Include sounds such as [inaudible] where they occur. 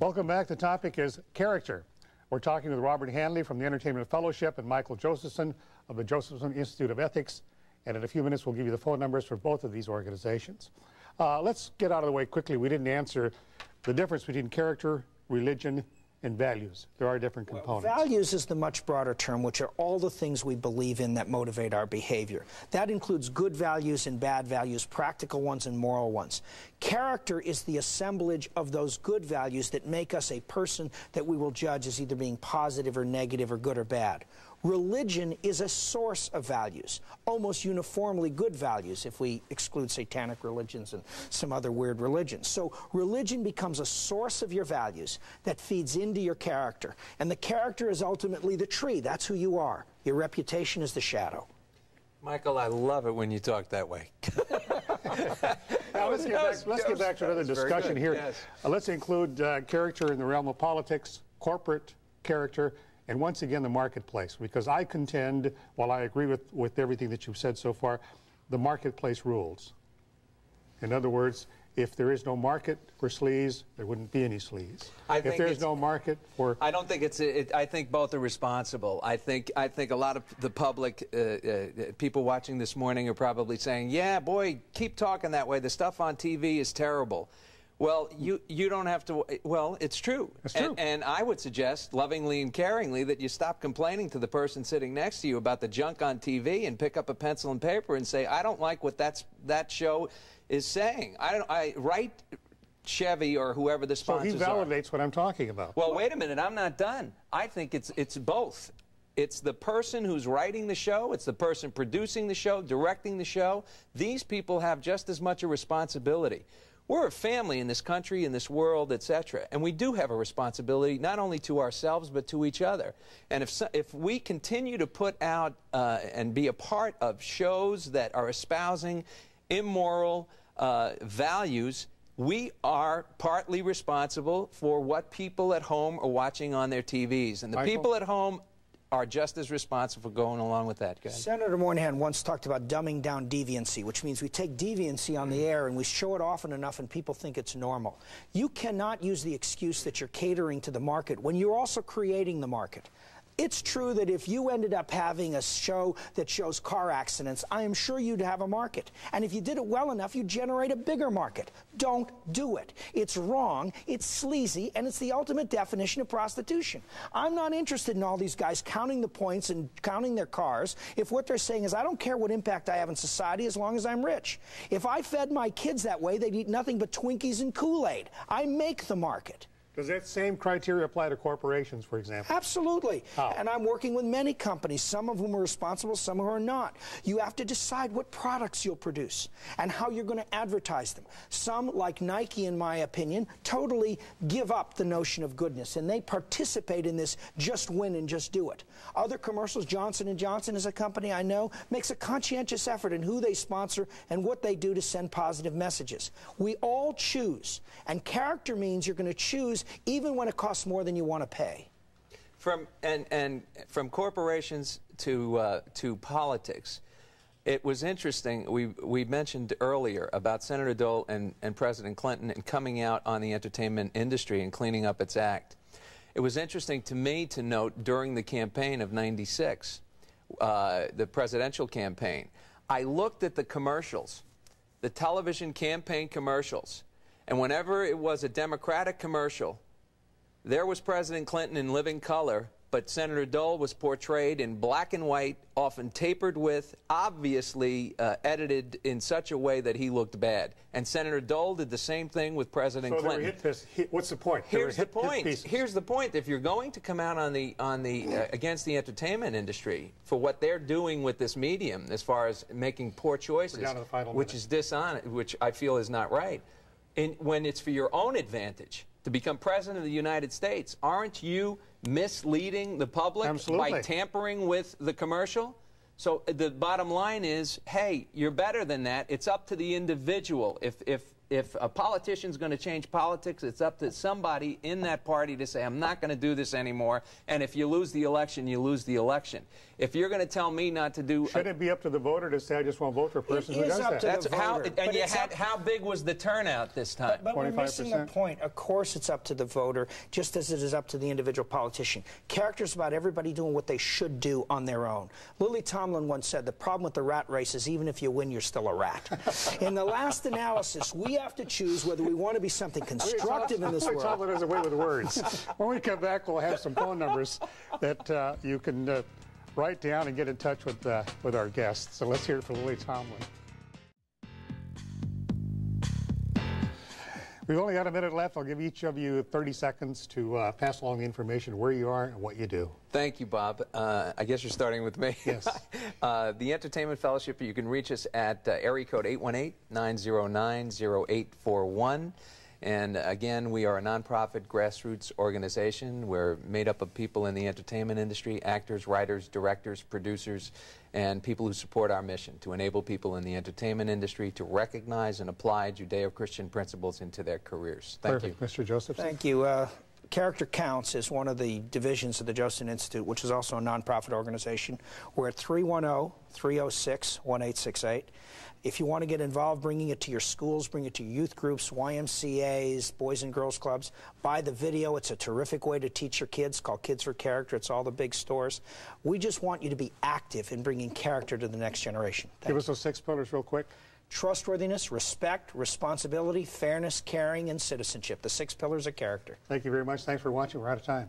Welcome back. The topic is character. We're talking with Robert Hanley from the Entertainment Fellowship and Michael Josephson of the Josephson Institute of Ethics. And in a few minutes, we'll give you the phone numbers for both of these organizations. Uh, let's get out of the way quickly. We didn't answer the difference between character, religion, and values. There are different components. Well, values is the much broader term, which are all the things we believe in that motivate our behavior. That includes good values and bad values, practical ones and moral ones. Character is the assemblage of those good values that make us a person that we will judge as either being positive or negative or good or bad. Religion is a source of values, almost uniformly good values if we exclude satanic religions and some other weird religions. So religion becomes a source of your values that feeds into your character. And the character is ultimately the tree. That's who you are. Your reputation is the shadow. Michael, I love it when you talk that way. [laughs] now, let's get back, let's get back to another discussion here. Yes. Uh, let's include uh, character in the realm of politics, corporate character, and once again the marketplace. Because I contend, while I agree with, with everything that you've said so far, the marketplace rules. In other words, if there is no market for sleaze, there wouldn't be any sleaze. I if think there's no market for I don't think it's. It, I think both are responsible. I think. I think a lot of the public, uh, uh, people watching this morning, are probably saying, "Yeah, boy, keep talking that way. The stuff on TV is terrible." Well, you you don't have to. Well, it's true. It's true. And, and I would suggest, lovingly and caringly, that you stop complaining to the person sitting next to you about the junk on TV and pick up a pencil and paper and say, "I don't like what that's that show is saying." I don't. I write Chevy or whoever the sponsor. so he sponsors are. validates what I'm talking about. Well, wait a minute. I'm not done. I think it's it's both. It's the person who's writing the show. It's the person producing the show, directing the show. These people have just as much a responsibility. We're a family in this country, in this world, etc. And we do have a responsibility not only to ourselves but to each other. And if so, if we continue to put out uh, and be a part of shows that are espousing immoral uh, values, we are partly responsible for what people at home are watching on their TVs. And the Michael? people at home are just as responsible for going along with that. Senator Moynihan once talked about dumbing down deviancy, which means we take deviancy on the mm-hmm. air and we show it often enough and people think it's normal. You cannot use the excuse that you're catering to the market when you're also creating the market. It's true that if you ended up having a show that shows car accidents, I am sure you'd have a market. And if you did it well enough, you'd generate a bigger market. Don't do it. It's wrong, it's sleazy, and it's the ultimate definition of prostitution. I'm not interested in all these guys counting the points and counting their cars if what they're saying is, I don't care what impact I have in society as long as I'm rich. If I fed my kids that way, they'd eat nothing but Twinkies and Kool Aid. I make the market. Does that same criteria apply to corporations, for example? Absolutely. How? And I'm working with many companies, some of whom are responsible, some who are not. You have to decide what products you'll produce and how you're going to advertise them. Some, like Nike, in my opinion, totally give up the notion of goodness and they participate in this just win and just do it. Other commercials, Johnson & Johnson is a company I know, makes a conscientious effort in who they sponsor and what they do to send positive messages. We all choose. And character means you're going to choose even when it costs more than you want to pay. From and and from corporations to uh, to politics, it was interesting. We we mentioned earlier about Senator Dole and, and President Clinton and coming out on the entertainment industry and cleaning up its act. It was interesting to me to note during the campaign of '96, uh, the presidential campaign, I looked at the commercials, the television campaign commercials, and whenever it was a Democratic commercial, there was President Clinton in living color, but Senator Dole was portrayed in black and white, often tapered with, obviously uh, edited in such a way that he looked bad. And Senator Dole did the same thing with President So Clinton. hit what's the point? Here's the hit- point. Here's the point. If you're going to come out on the on the uh, against the entertainment industry for what they're doing with this medium, as far as making poor choices, down to the final which minute. is dishonest, which I feel is not right, and when it's for your own advantage to become president of the United States, aren't you misleading the public Absolutely. by tampering with the commercial? So uh, the bottom line is, hey, you're better than that. It's up to the individual. If if if a politician's going to change politics, it's up to somebody in that party to say, I'm not going to do this anymore. And if you lose the election, you lose the election. If you're going to tell me not to do. Should it be up to the voter to say, I just want to vote for a person who does up that? That's how, voter, and you had, up- how big was the turnout this time? But we're missing the point. Of course, it's up to the voter, just as it is up to the individual politician. Character's about everybody doing what they should do on their own. Lily Tomlin once said, "The problem with the rat race is even if you win, you're still a rat." [laughs] in the last analysis, we have to choose whether we want to be something [laughs] constructive in this world. Tomlin has a way with words. [laughs] when we come back, we'll have some phone numbers that uh, you can uh, write down and get in touch with uh, with our guests. So let's hear it from Lily Tomlin. We've only got a minute left. I'll give each of you 30 seconds to uh, pass along the information where you are and what you do. Thank you, Bob. Uh, I guess you're starting with me. Yes. [laughs] uh, the Entertainment Fellowship, you can reach us at uh, area code 818-909-0841. And again, we are a nonprofit grassroots organization. We're made up of people in the entertainment industry, actors, writers, directors, producers, and people who support our mission to enable people in the entertainment industry to recognize and apply Judeo-Christian principles into their careers. Thank you. Mr. Josephson? Thank you. Uh, Character Counts is one of the divisions of the Joseph Institute, which is also a nonprofit organization. We're at 310 306 1868. If you want to get involved, bringing it to your schools, bring it to youth groups, YMCAs, Boys and Girls Clubs. Buy the video. It's a terrific way to teach your kids Call Kids for Character. It's all the big stores. We just want you to be active in bringing character to the next generation. Thank Give us those six pillars real quick. Trustworthiness, respect, responsibility, fairness, caring, and citizenship. The six pillars of character. Thank you very much. Thanks for watching. We're out of time.